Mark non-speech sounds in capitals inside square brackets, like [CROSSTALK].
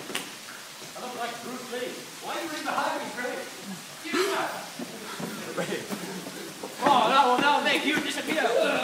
I look like Bruce Lee. Why are you in the highway Greg? Get up! [LAUGHS] oh, that will now make you disappear.